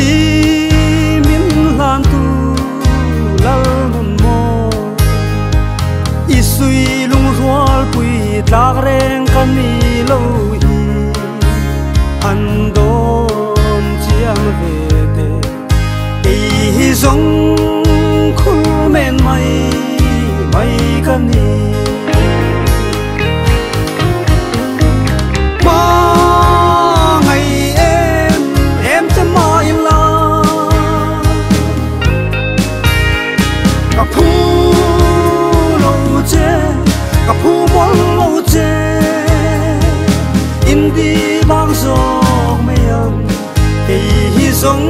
ti min lan tu lal nun mo i sui lung rual pui tlak reng kan ni lo hi. An don chiang ve te ei hi men mai mai sống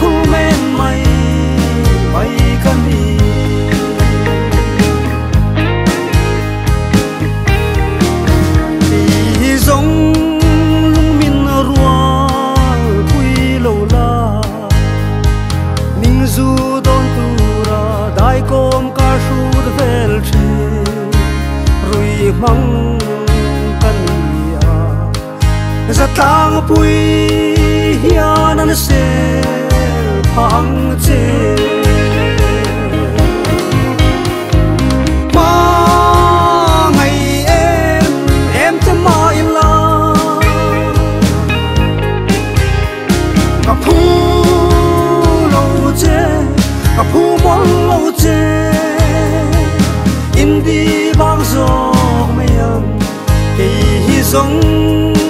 khu men mây bay căn đi. Đi giống lung min rua quy lâu la ninh du don tu ra đại com ca su vel chi rui mong căn đi à. Ra tang pui cả phu món lâu che in đi bang gió mây âm kỳ giống khát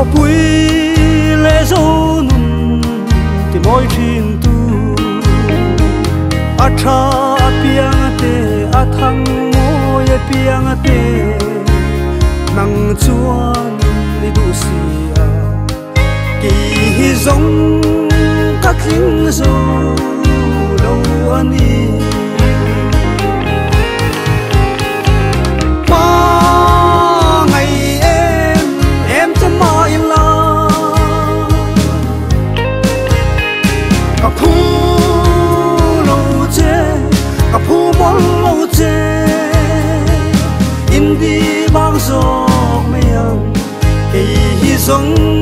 khó quý bụi lệ dâu nung thì mỗi thiên tu. A cha a piang te, a thang mo a piang te. Nang chuan ni du sia ki hi zong các linh zo lâu ani pa sống.